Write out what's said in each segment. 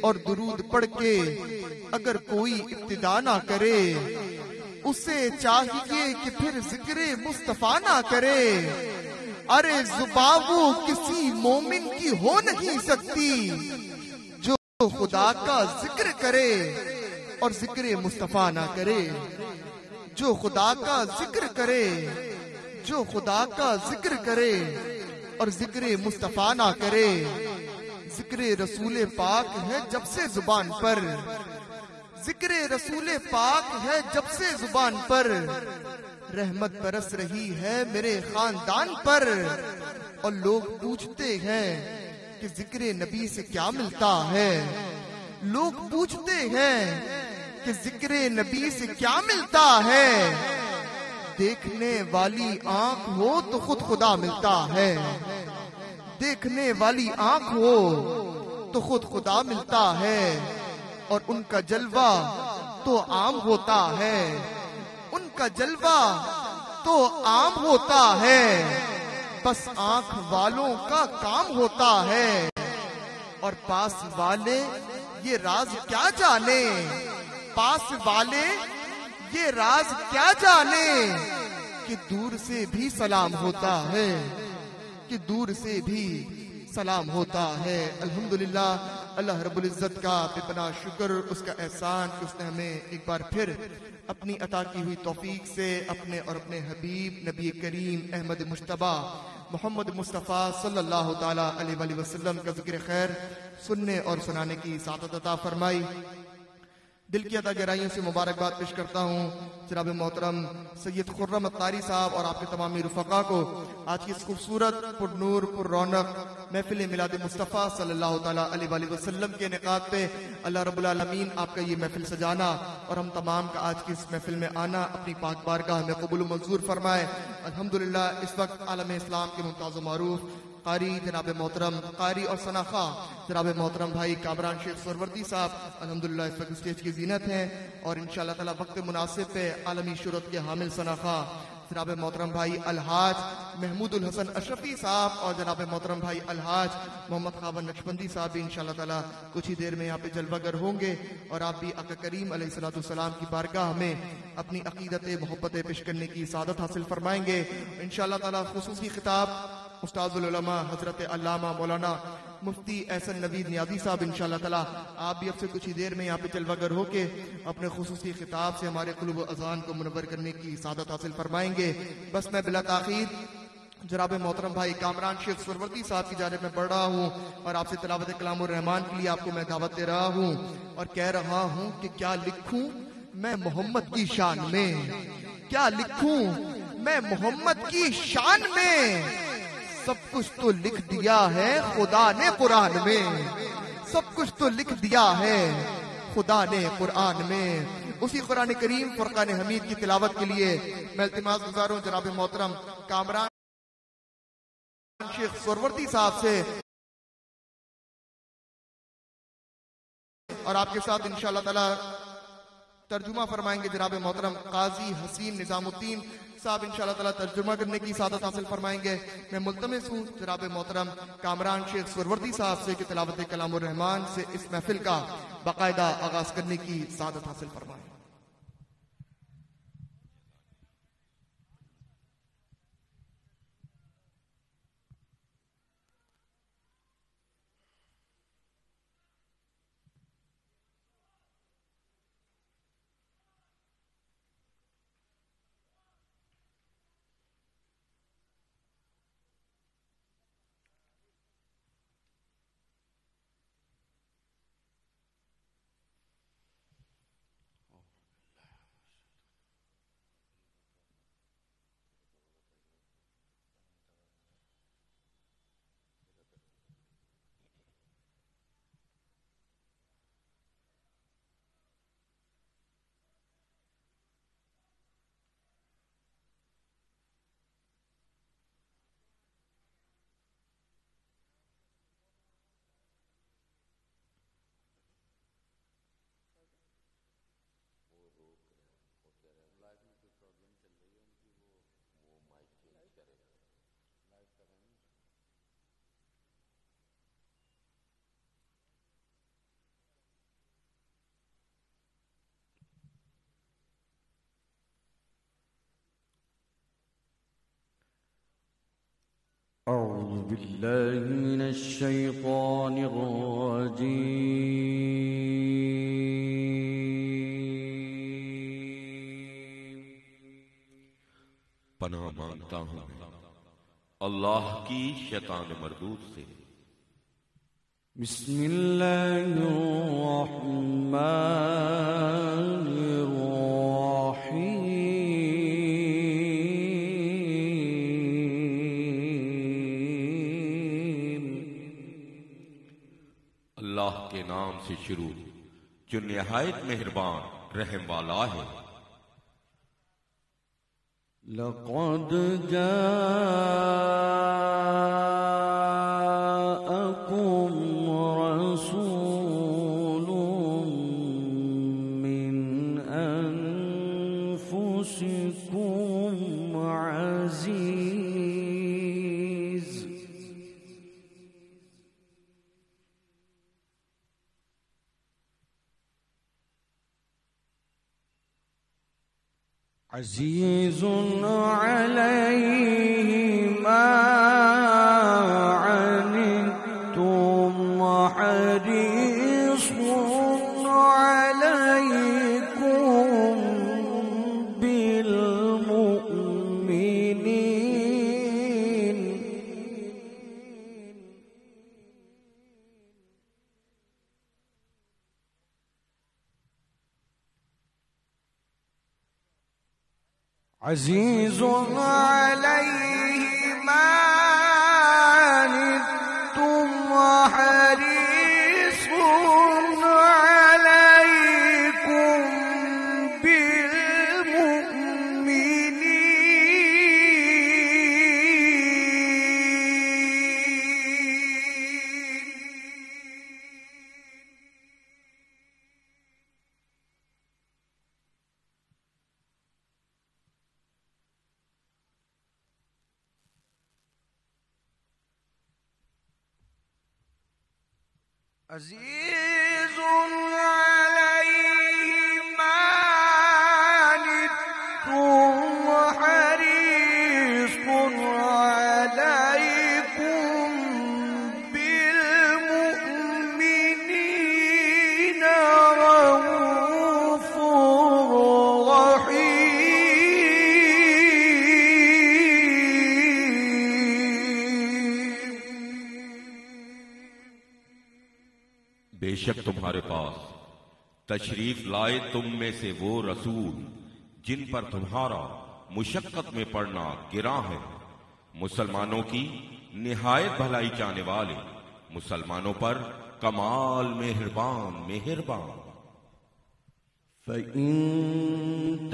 اور درود پڑھ کے اگر کوئی ابتدا نہ کرے، اسے چاہیے کہ پھر ذکر مصطفیٰ نہ کرے۔ ارے زبان وہ کسی مومن کی ہو نہیں سکتی جو خدا کا ذکر کرے اور ذکر مصطفیٰ نہ کرے۔ جو خدا کا ذکر کرے، جو خدا کا ذکر کرے اور ذکر مصطفیٰ نہ کرے۔ ذکر رسول پاک ہے جب سے زبان پر۔ ذکر رسول پاک ہے جب سے زبان پر۔ رحمت برس رہی ہے میرے خاندان پر۔ اور لوگ پوچھتے ہیں کہ ذکر نبی سے کیا ملتا ہے۔ لوگ پوچھتے ہیں کہ ذکر نبی سے کیا ملتا ہے۔ دیکھنے والی آنکھ ہو تو خود خدا ملتا ہے۔ دیکھنے والی آنکھ ہو تو خود خدا ملتا ہے اور ان کا جلوہ تو عام ہوتا ہے۔ ان کا جلوہ تو عام ہوتا ہے۔ بس آنکھ والوں کا کام ہوتا ہے۔ اور پاس والے یہ راز کیا جانے؟ پاس والے یہ راز کیا جانے کہ دور سے بھی سلام ہوتا ہے۔ کہ دور سے بھی سلام ہوتا ہے۔ الحمدللہ، اللہ رب العزت کا بے پناہ شکر، اس کا احسان کہ اس نے ہمیں ایک بار پھر اپنی عطا کی ہوئی توفیق سے اپنے اور اپنے حبیب نبی کریم احمد مشتبہ محمد مصطفیٰ صلی اللہ تعالی علیہ وآلہ وسلم کا ذکر خیر سننے اور سنانے کی سعادت عطا فرمائی۔ دل کی عطا گہرائیوں سے مبارکباد پیش کرتا ہوں۔ جناب محترم سید خرم اتاری صاحب اور آپ کے تمامی رفقا کو، آج کی اس خوبصورت پر نور، پر رونق محفل میلاد مصطفیٰ صلی اللہ تعالیٰ علیہ وآلہ وسلم کے انعقاد پہ اللہ رب العالمین آپ کا یہ محفل سجانا اور ہم تمام کا آج کی اس محفل میں آنا اپنی پاک بارگاہ میں قبول و منظور فرمائے۔ الحمدللہ، اس وقت عالم اسلام کے ممتاز و معروف قاری جناب محترم قاری اور سناخا جناب محترم بھائی کامران شیخ سروردی صاحب، الحمدللہ اس وقت اسٹیج کی زینت ہیں اور انشاءاللہ تعالی وقت مناسب پہ عالمی شرط کے حامل سناخا جناب محترم بھائی الحاج محمود الحسن اشرفی صاحب اور جناب محترم بھائی الحاج محمد خابن نقشبندی صاحب بھی انشاءاللہ تعالی کچھ ہی دیر میں یہاں پہ جلوہ گر ہوں گے اور آپ بھی اقا کریم علیہ السلاۃ السلام کی بارگاہ میں اپنی عقیدت محبت پیش کرنے کی سعادت حاصل فرمائیں گے۔ انشاءاللہ تعالی خصوصی خطاب استاد العلماء حضرت علامہ مولانا مفتی احسن نوید نیادی صاحب، انشاءاللہ تعالی آپ بھی اب سے کچھ ہی دیر میں یہاں پہ جلوہ گر ہو کے اپنے خصوصی خطاب سے ہمارے قلوب و اذان کو منور کرنے کی سعادت حاصل فرمائیں گے۔ بس میں بلا تاخیر جناب محترم بھائی کامران شیخ سروردی صاحب کی جانب میں پڑھ رہا ہوں اور آپ سے تلاوت کلام الرحمان کے لیے آپ کو میں دعوت دے رہا ہوں اور کہہ رہا ہوں کہ کیا لکھوں میں محمد کی شان میں۔ کیا لکھوں میں محمد کی شان میں؟ سب کچھ تو لکھ دیا ہے خدا نے قرآن میں۔ سب کچھ تو لکھ دیا ہے خدا نے قرآن میں۔ اسی قرآن کریم، فرقان حمید کی تلاوت کے لیے میں التماس گزاروں جناب محترم کامران شیخ سوروردی صاحب سے۔ اور آپ کے ساتھ انشاءاللہ تعالی ترجمہ فرمائیں گے جناب محترم قاضی حسین نظام الدین صاحب، انشاءاللہ تعالی ترجمہ کرنے کی سعادت حاصل فرمائیں گے۔ میں ملتمس ہوں جناب محترم کامران شیخ سروردی صاحب سے، کہ تلاوت کلام الرحمان سے اس محفل کا باقاعدہ آغاز کرنے کی سعادت حاصل فرمائیں۔ أعوذ بالله من الشيطان الرجيم. پناہ مانگتا ہوں اللہ کی شیطان مردود سے۔ بسم الله الرحمن اللہ کے نام سے شروع جو نہایت مہربان رحم والا ہے۔ لقد جاء عزيز علي بے شک تمہارے پاس۔ تشریف لائے تم میں سے وہ رسول جن پر تمہارا مشقت میں پڑنا گراں ہے۔ مسلمانوں کی نہایت بھلائی چاہنے والے، مسلمانوں پر کمال مہربان مہربان۔ فإن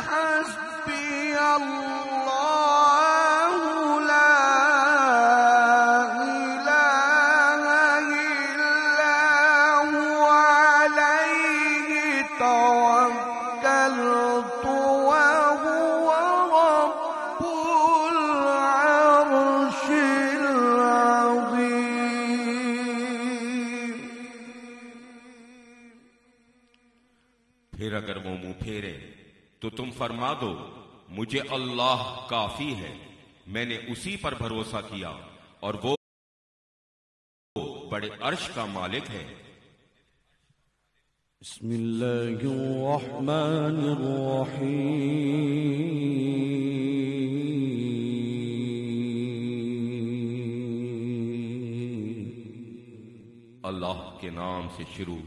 حسبي الله. تو تم فرما دو مجھے اللہ کافی ہے میں نے اسی پر بھروسہ کیا اور وہ بڑے عرش کا مالک ہے۔ بسم الله الرحمن الرحيم اللہ کے نام سے شروع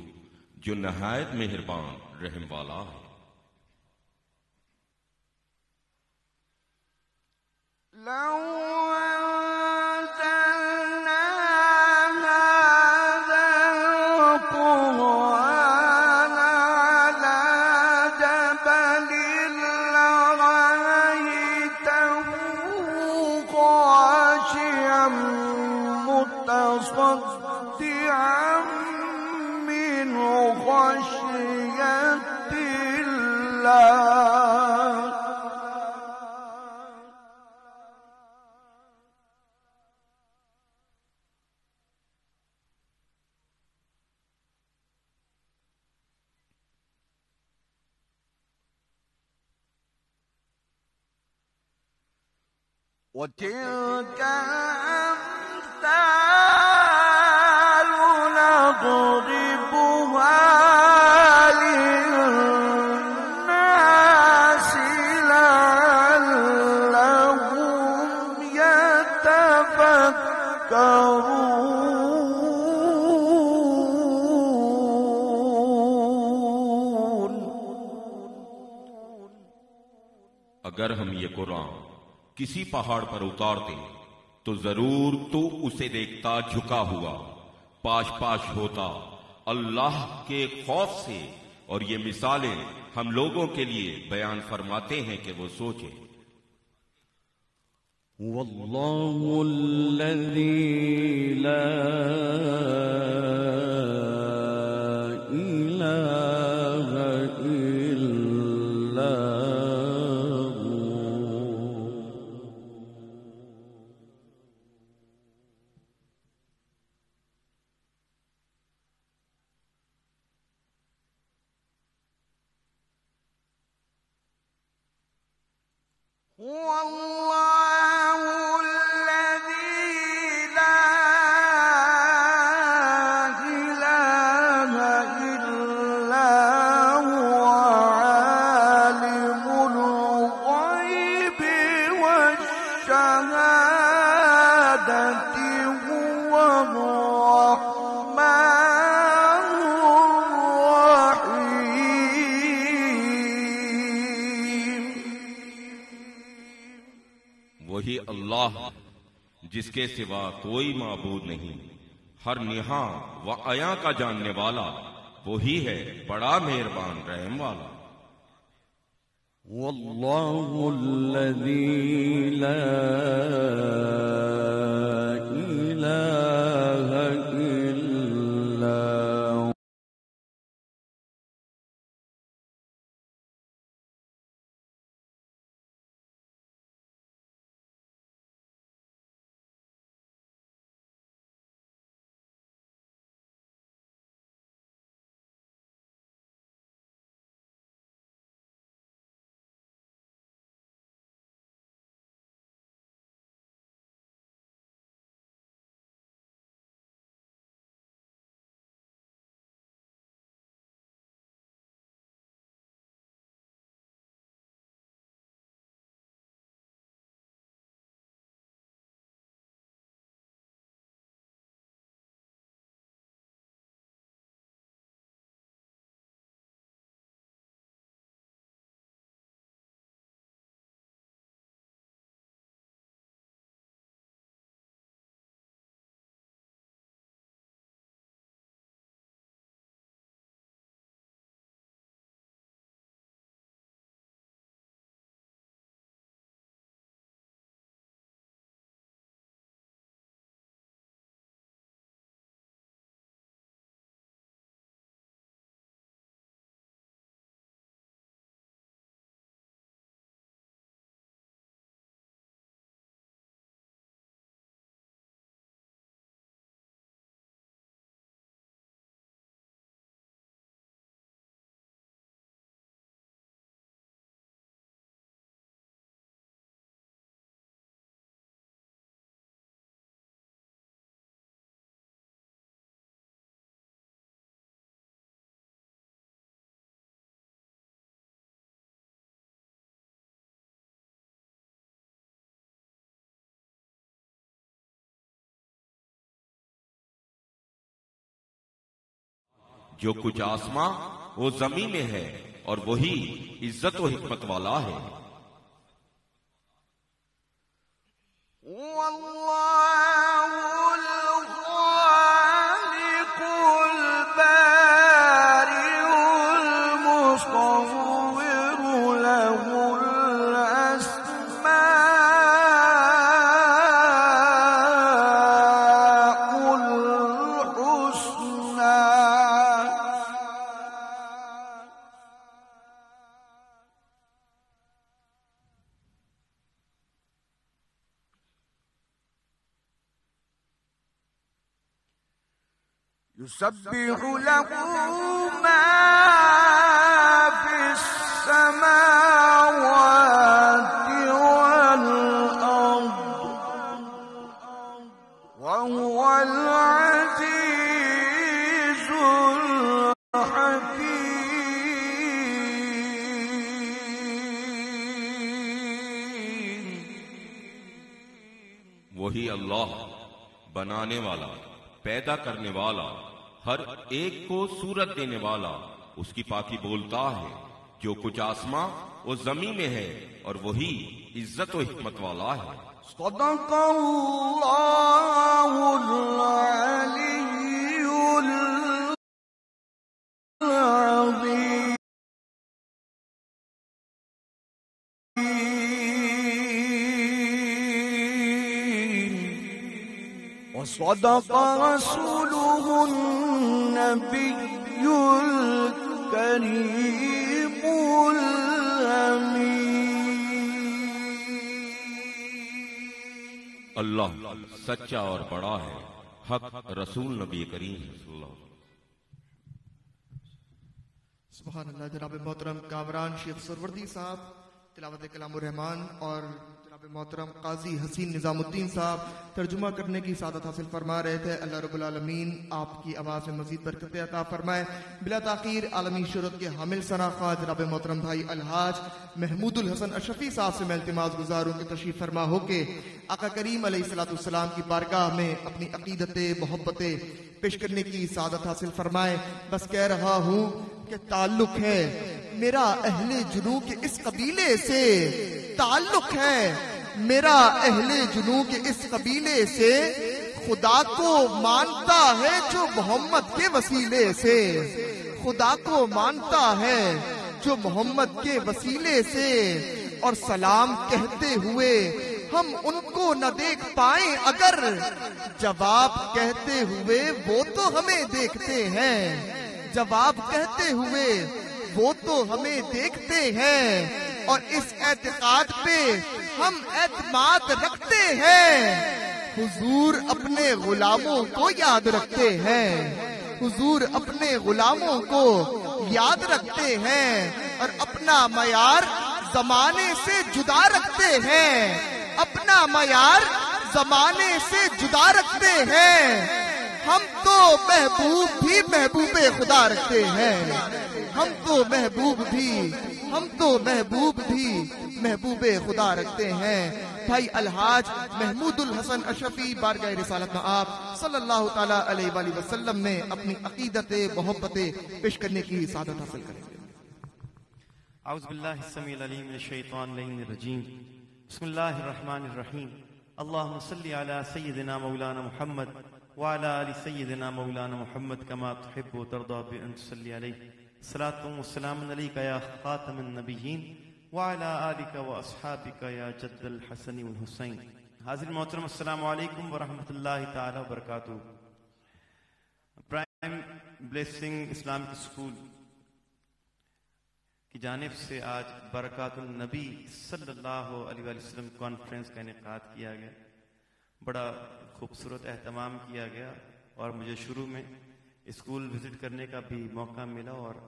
جو نہایت مہربان رحم والا ہے۔ لو اگر ہم یہ قرآن کسی پہاڑ پر اتارتے تو ضرور تو اسے دیکھتا جھکا ہوا، پاش پاش ہوتا، اللہ کے خوف سے۔ اور یہ مثالیں ہم لوگوں کے لیے بیان فرماتے ہیں کہ وہ سوچیں والله الذي لا جس کے سوا کوئی معبود نہیں۔ ہر نہاں و عیاں کا جاننے والا وہی ہے بڑا مہربان رحم والا۔ واللہ الذي لا جو کچھ آسماں وہ زمین میں ہے اور وہی عزت و حکمت والا ہے۔ يسبح له ما في السماوات والأرض وهو العزيز الحكيم. وہی اللہ بنانے والا، پیدا کرنے والا ہر ایک کو صورت دینے والا اس کی پاکی بولتا ہے جو کچھ آسماں وہ زمین میں ہے اور وہی عزت و حکمت والا ہے۔ صدق وصدق رسوله النبي الكريم الأمين اللہ سچا اور بڑا ہے حق رسول نبی کریم صلی اللہ علیہ سبحان اللہ جناب محترم کامران شیخ سروردی صاحب تلاوت کلام الرحمان اور جناب محترم قاضی حسین نظام الدین صاحب ترجمہ کرنے کی سعادت حاصل فرما رہے تھے۔ اللہ رب العالمین آپ کی آواز میں مزید برکت عطا فرمائے۔ بلا تاخیر عالمی شہرت کے حامل ثنا خواہ جناب محترم بھائی الحاج محمود الحسن اشرفی صاحب سے میں التماس گزار ہوں کہ تشریف فرما ہو کے آقا کریم علیہ الصلوۃ والسلام کی بارگاہ میں اپنی عقیدتیں، محبتیں پیش کرنے کی سعادت حاصل فرمائے۔ بس کہہ رہا ہوں کہ تعلق ہے میرا اہل جنو کے اس قبیلے سے۔ تعلق ہے۔ میرا اہل جنو کے اس قبیلے سے خدا کو مانتا ہے جو محمد کے وسیلے سے۔ خدا کو مانتا ہے جو محمد کے وسیلے سے۔ اور سلام کہتے ہوئے ہم ان کو نہ دیکھ پائیں۔ اگر جواب کہتے ہوئے وہ تو ہمیں دیکھتے ہیں۔ جواب کہتے ہوئے وہ تو ہمیں دیکھتے ہیں۔ اور اس اعتقاد پہ ہم اعتماد رکھتے ہیں۔ حضور اپنے غلاموں کو یاد رکھتے ہیں۔ حضور اپنے غلاموں کو یاد رکھتے ہیں اور اپنا معیار زمانے سے جدا رکھتے ہیں۔ اپنا معیار زمانے سے جدا رکھتے ہیں۔ ہم تو محبوب بھی محبوب خدا رکھتے ہیں۔ ہم تو محبوب بھی ہم تو محبوب بھی محبوب خدا رکھتے ہیں۔ بھائی الحاج محمود الحسن اشفی بارگاہ رسالت میں آپ صلی اللہ تعالی علیہ وآلہ وسلم میں اپنی عقیدت، محبت پیش کرنے کی سعادت حاصل کریں۔ اعوذ باللہ السمیع العلیم من الشیطان اللعین الرجیم۔ بسم اللہ الرحمن الرحیم۔ اللہم صلی علی سیدنا مولانا محمد وعلى آل سيدنا مولانا محمد كما تحب وترضى بأن تصلي عليه صلاة والسلام عليك يا خاتم النبيين وعلى آلك وأصحابك يا جد الحسن والحسين. حاضر محترم، السلام علیکم ورحمۃ اللہ تعالی وبرکاتہ. پرائم بلیسنگ اسلامک اسکول کی جانب سے آج برکات النبی صلی اللہ علیہ وآلہ وسلم کانفرنس کا انعقاد کیا گیا. بڑا خوبصورت اہتمام کیا گیا اور مجھے شروع میں اسکول وزٹ کرنے کا بھی موقع ملا اور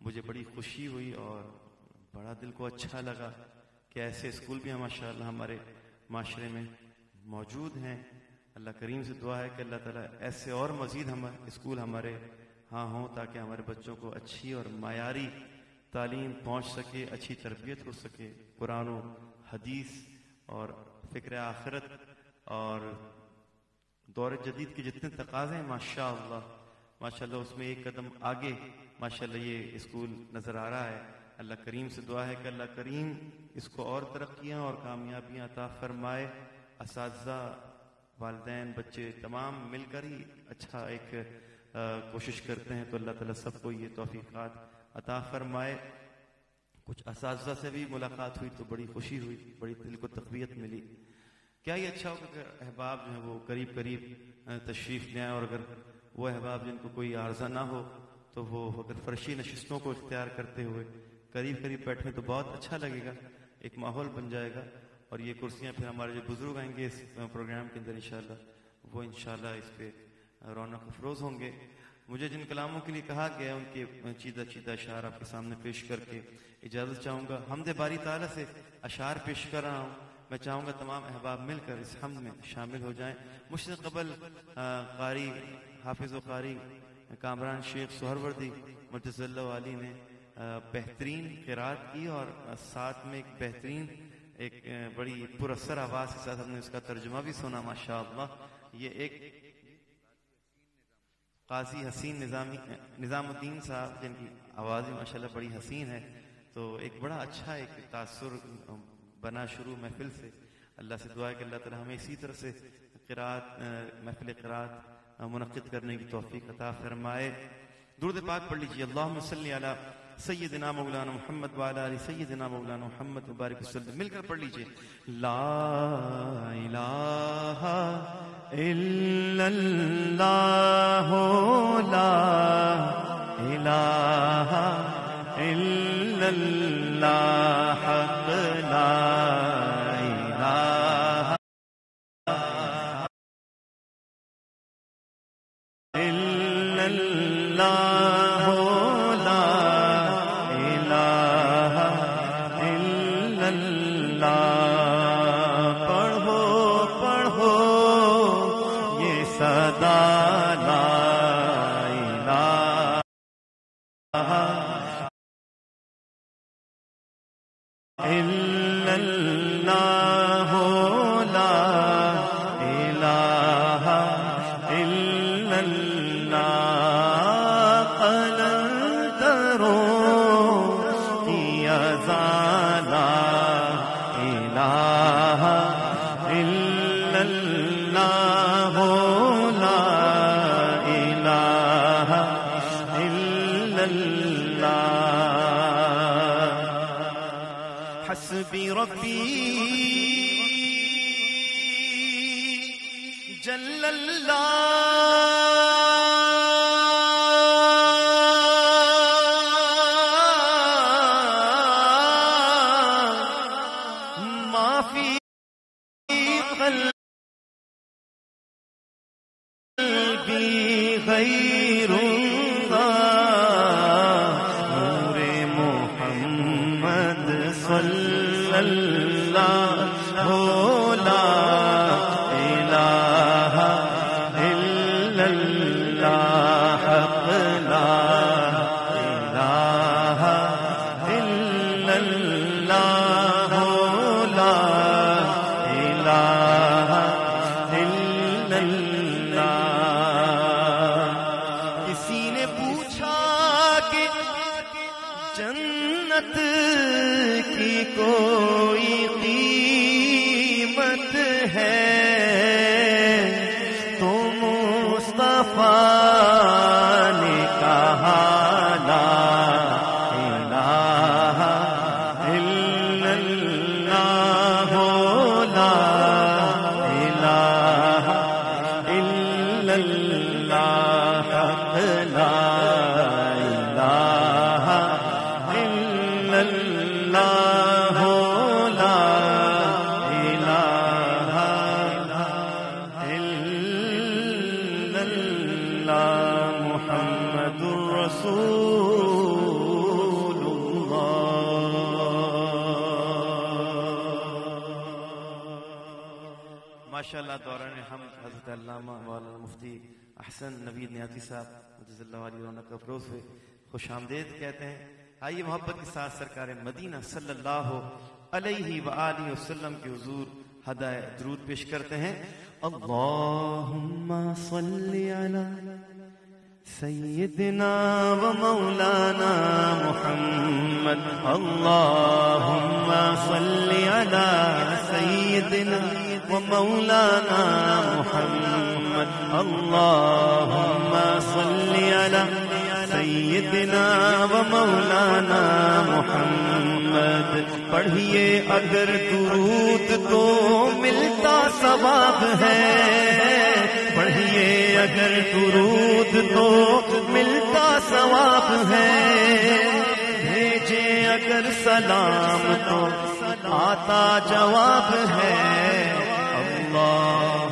مجھے بڑی خوشی ہوئی اور بڑا دل کو اچھا لگا کہ ایسے اسکول بھی ماشاء اللہ ہمارے معاشرے میں موجود ہیں۔ اللہ کریم سے دعا ہے کہ اللہ تعالیٰ ایسے اور مزید ہم اسکول ہمارے ہاں ہوں تاکہ ہمارے بچوں کو اچھی اور معیاری تعلیم پہنچ سکے، اچھی تربیت ہو سکے۔ قرآن و حدیث اور فکر آخرت اور دور جدید کے جتنے تقاضے ہیں ماشاء اللہ ماشاء اللہ اس میں ایک قدم آگے ماشاء اللہ یہ اسکول نظر آ رہا ہے۔ اللہ کریم سے دعا ہے کہ اللہ کریم اس کو اور ترقیاں اور کامیابیاں عطا فرمائے۔ اساتذہ، والدین، بچے تمام مل کر ہی اچھا ایک کوشش کرتے ہیں تو اللہ تعالیٰ سب کو یہ توفیقات عطا فرمائے۔ کچھ اساتذہ سے بھی ملاقات ہوئی تو بڑی خوشی ہوئی، بڑی دل کو تقویت ملی۔ کیا یہ اچھا ہوگا کہ احباب جو ہیں وہ قریب قریب تشریف لے آئیں اور اگر وہ احباب جن کو کوئی عارضہ نہ ہو تو وہ اگر فرشی نشستوں کو اختیار کرتے ہوئے قریب قریب بیٹھے تو بہت اچھا لگے گا، ایک ماحول بن جائے گا۔ اور یہ کرسیاں پھر ہمارے جو بزرگ آئیں گے اس پروگرام کے اندر انشاءاللہ، وہ انشاءاللہ اس پہ رونق افروز ہوں گے۔ مجھے جن کلاموں کے لیے کہا گیا، ان کے چیدہ چیدہ اشعار آپ کے سامنے پیش کر کے اجازت چاہوں گا۔ حمد باری تعالیٰ سے اشعار پیش کر رہا ہوں۔ میں چاہوں گا تمام احباب مل کر اس حمد میں شامل ہو جائیں۔ مجھ سے قبل قاری، حافظ و قاری، کامران شیخ سہروردی مرتض اللہ علی نے بہترین قرات کی اور ساتھ میں ایک بہترین، ایک بڑی پر اثر آواز کے ساتھ ہم نے اس کا ترجمہ بھی سنا ماشاء اللہ یہ ایک قاضی حسین نظامی، نظام الدین صاحب، جن کی آواز بھی ماشاءاللہ بڑی حسین ہے، تو ایک بڑا اچھا ایک تاثر بنا شروع محفل سے۔ اللہ سے دعا ہے کہ اللہ تعالی ہمیں اسی طرح سے قرات محفل قرات منعقد کرنے کی توفیق عطا فرمائے۔ درود پاک پڑھ لیجیے اللہم صلی علی سیدنا مولانا محمد والا علی سیدنا مولانا محمد مبارک وسلم۔ مل کر پڑھ لیجیے۔ لا الہ الا اللہ لا الہ الا اللہ حق لا احسن نوید نیاتی صاحب رضی اللہ علیہ رونق افروز ہوئے، خوش آمدید کہتے ہیں، آئیے محبت کے ساتھ سرکار مدینہ صلی اللہ علیہ وآلہ وسلم کے حضور ہدایت درود پیش کرتے ہیں۔ اللہم صلی علی سيدنا ومولانا محمد۔ اللهم صل على سيدنا ومولانا محمد۔ اللهم صل على سيدنا ومولانا محمد. پڑھیے اگر درود تو ملتا ثواب ہے. پڑھیے اگر درود تو ملتا ثواب ہے. بھیجے اگر سلام تو آتا جواب ہے. اللہم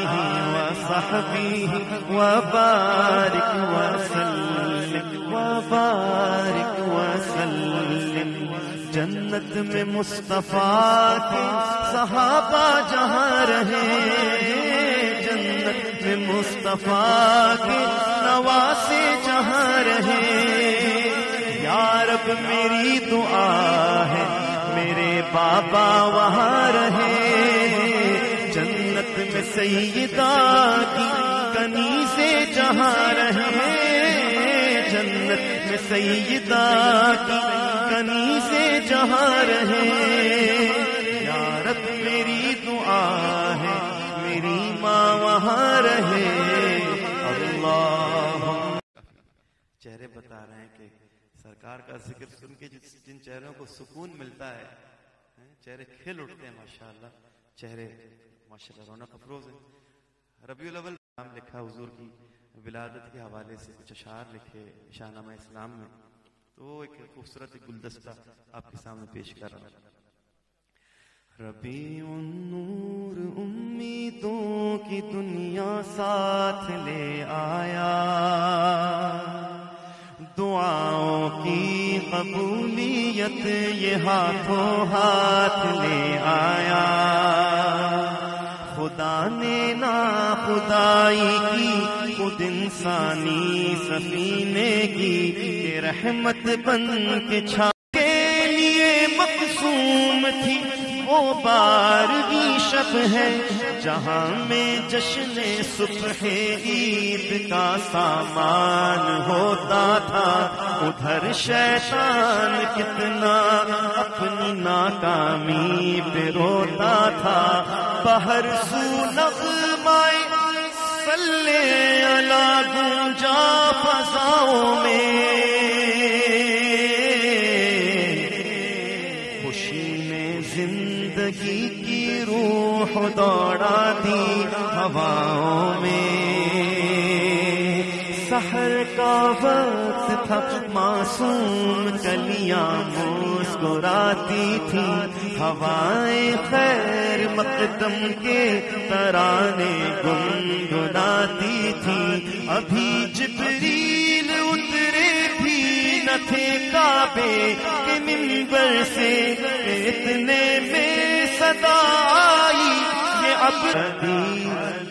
وصحبه وبارك وسلم وبارك وسلم۔ جنت میں مصطفیٰ کے صحابہ جہاں رہے، جنت میں مصطفیٰ کے نواسے جہاں رہے۔ یا رب میری دعا ہے، میرے بابا وہاں رہے۔ جنت سیدہ کی کنی سے جہاں رہے جنت میں سیدہ کی کنی سے جہاں رہے یا رب میری دعا ہے، میری ماں وہاں رہے۔ اللہ۔ چہرے بتا رہے ہیں کہ سرکار کا ذکر سن کے جن چہروں کو سکون ملتا ہے چہرے کھل اٹھتے ہیں، ماشاءاللہ۔ چہرے ماشاءاللہ رونق افروز ہیں ربیع الاول نام لکھا حضور کی، ولادت کے حوالے سے کچھ اشعار لکھے شاہنامہ اسلام میں۔ تو وہ ایک خوبصورت گلدستہ آپ کے سامنے پیش کر رہا ہوں۔ ربیع النور امیدوں کی دنیا ساتھ لے آیا۔ دعاؤں کی قبولیت یہ ہاتھوں ہاتھ لے آیا۔ خدا نے نا خدائی کی، خود انسانی سفینے کی کہ رحمت بن کے چھا کے لیے مقصوم تھی۔ وہ بارگی شب ہے، جہاں میں جشن صبح عید کا سامان ہوتا تھا۔ ادھر شیطان کتنا اپنی ناکامی پہ روتا تھا۔ باہر سو نغمائے سلے الا گونجا فضاؤں میں۔ خوشی میں زندگی کی روح دوڑا دی ہواؤں میں۔ سحر کا وقت تھا، معصوم کلیاں مسکراتی تھی۔ ہوائیں خیر مقدم کے ترانے گنگناتی تھی۔ ابھی جبریل اترے بھی نہ تھے کعبے کے منبر سے۔ اتنے میں صدا آئی یہ اب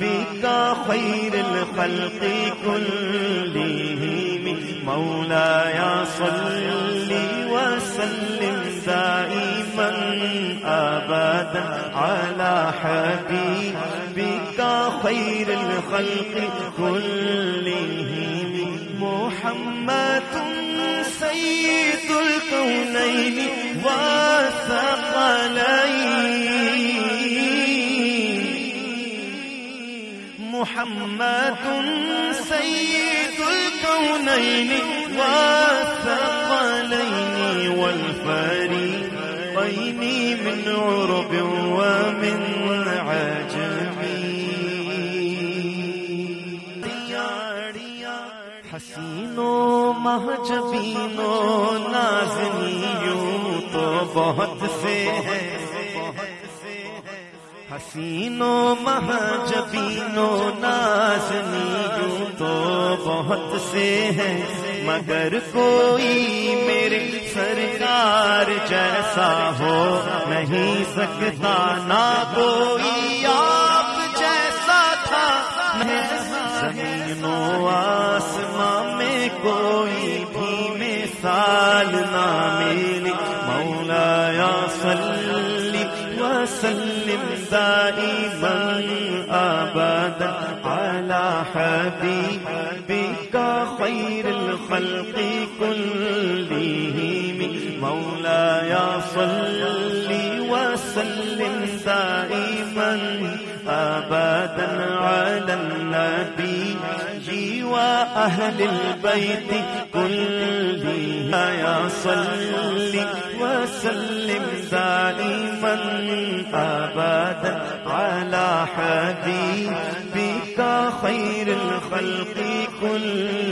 بکا خیر الخلق كلهم مولاي صل وسلم۔ دائما ابدا على حبيبك خير الخلق كلهم. محمد سيد الكونين والثقلين محمد سيد الكونين والثقلين من عرب ومن عجم حسینوں مہجبینوں نازنیوں تو بہت سے ہے حسینوں مہجبینوں نازنیوں تو بہت سے ہیں. مگر کوئی میرے سرکار جیسا ہو نہیں سکتا، نہ کوئی آپ جیسا تھا۔ زمین و آسمان میں کوئی بھی مثال نہ ملی۔ مولا یا صلی وسلم دائما ابدا۔ على حبيبك خير الخلق كلهم مولاي صل وسلم دائما ابدا على النبي وأهل البيت كلهم. يا صل وسلم دائما أبدا على حبيبك خير الخلق كلهم.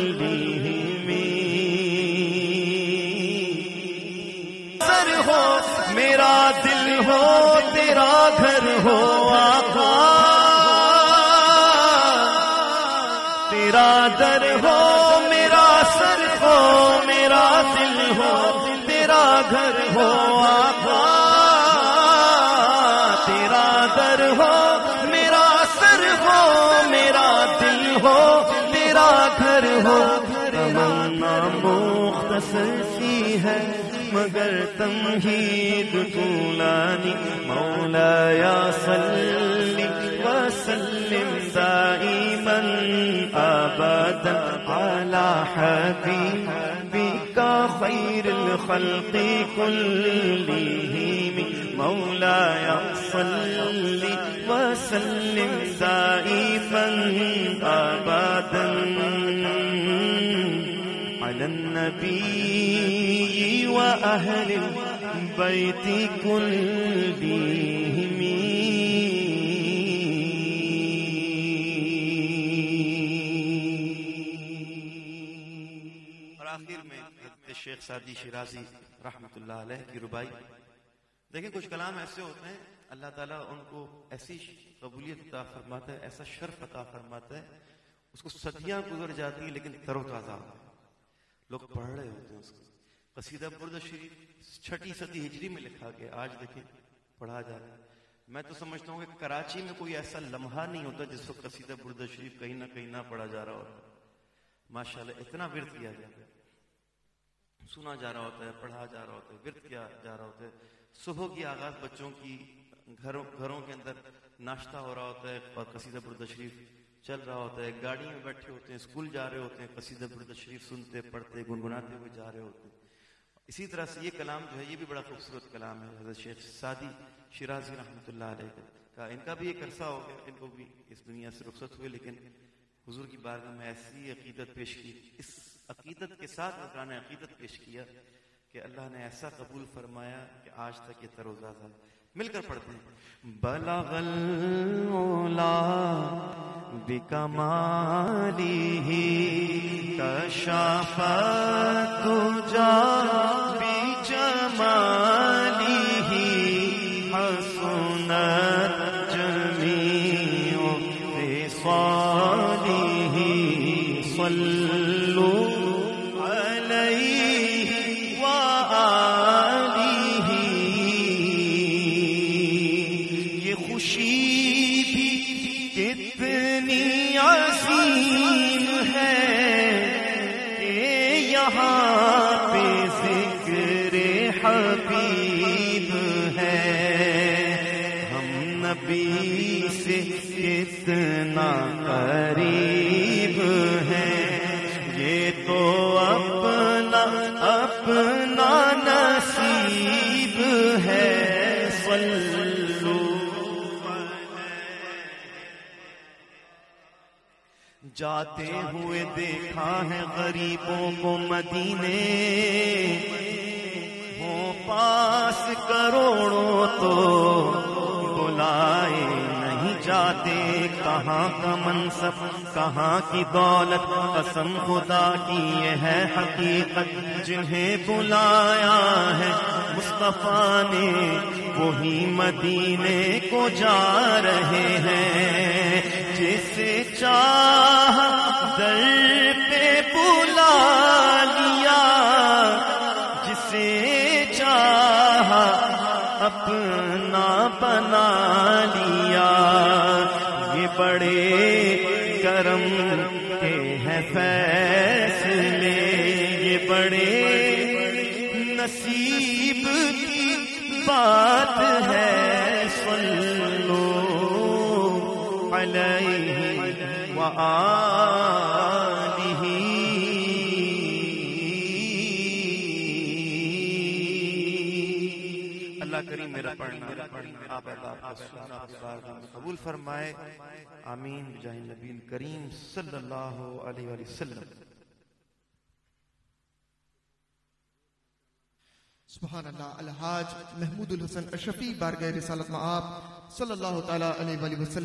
دل ہو، تیرا گھر ہو، آقا۔ تیرا در ہو، میرا سر ہو، میرا دل ہو، تیرا گھر ہو، آقا۔ تیرا در ہو، میرا سر ہو، میرا دل ہو، تیرا گھر ہو۔ تمنا مختصر سی ہے مگر تمہید طولانی مولا یا صلی وسلم دائما ابدا على حبيبك خير الخلق كلهم. مولاي صل وسلم دائما ابدا النبي وأهل البيت كلهم. اور آخر میں حضرت شیخ سعدی شیرازی رحمت اللہ علیہ کی ربائی. دیکھیں کچھ کلام ایسے ہوتے ہیں، اللہ تعالیٰ ان کو ایسی قبولیت عطا فرماتا ہے، ایسا شرف عطا فرماتا ہے، اس کو صدیاں گزر جاتی ہیں لیکن تر و تازہ ہوتا ہے۔ لوگ پڑھ رہے ہوتے ہیں اس کو۔ قصیدہ برد شریف چھٹی صدی ہجری میں لکھا گیا، آج دیکھیں، پڑھا جا رہا ہے۔ میں تو سمجھتا ہوں کہ کراچی میں کوئی ایسا لمحہ نہیں ہوتا جس وقت قصیدہ برد شریف کہیں نہ کہیں نہ پڑھا جا رہا ہوتا ماشاءاللہ، اتنا ورد کیا جاتا ہے سنا جا رہا ہوتا ہے، پڑھا جا رہا ہوتا ہے، ورد کیا جا رہا ہوتا ہے۔ صبح کی آغاز بچوں کی گھروں گھروں کے اندر ناشتہ ہو رہا ہوتا ہے اور قصیدہ برد شریف چل رہا ہوتا ہے گاڑی میں بیٹھے ہوتے ہیں اسکول جا رہے ہوتے ہیں، قصیدہ برد شریف سنتے، پڑھتے، گنگناتے ہوئے جا رہے ہوتے ہیں۔ اسی طرح سے یہ کلام جو ہے، یہ بھی بڑا خوبصورت کلام ہے، حضرت شیخ سعدی شیرازی رحمۃ اللہ علیہ کا۔ ان کا بھی ایک عرصہ ہو گیا، ان کو بھی اس دنیا سے رخصت ہوئے، لیکن حضور کی بارگاہ میں ایسی عقیدت پیش کی، اس عقیدت کے ساتھ نذرانہ عقیدت پیش کیا کہ اللہ نے ایسا قبول فرمایا کہ آج تک یہ تروزہ تھا مل کر پڑھتے ہیں۔ بلغ العلا بكماله كشف الدجى بجماله حسنت جميع خصاله صلوا عليه جاتے ہوئے دیکھا ہے غریبوں کو مدینے۔ ہو پاس کروڑوں تو بلائے نہیں جاتے۔ کہاں کا منصب، کہاں کی دولت؟ قسم خدا کی یہ ہے حقیقت۔ جنہیں بلایا ہے مصطفیٰ نے، وہی مدینے کو جا رہے ہیں۔ جسے چاہ در پہ بلا لیا جسے چاہ اپنا بنا لیا۔ یہ بڑے کرم وآلہ اللہ کریم میرا پڑھنا آپ احباب کا سننا میں قبول فرمائے۔ آمین۔ بجاہ نبی کریم صلی اللہ علیہ وآلہ وسلم۔ سبحان اللہ الحاج محمود الحسن اشفی بارگاہ رسالت میں آپ صلی اللہ تعالی علیہ وآلہ وسلم۔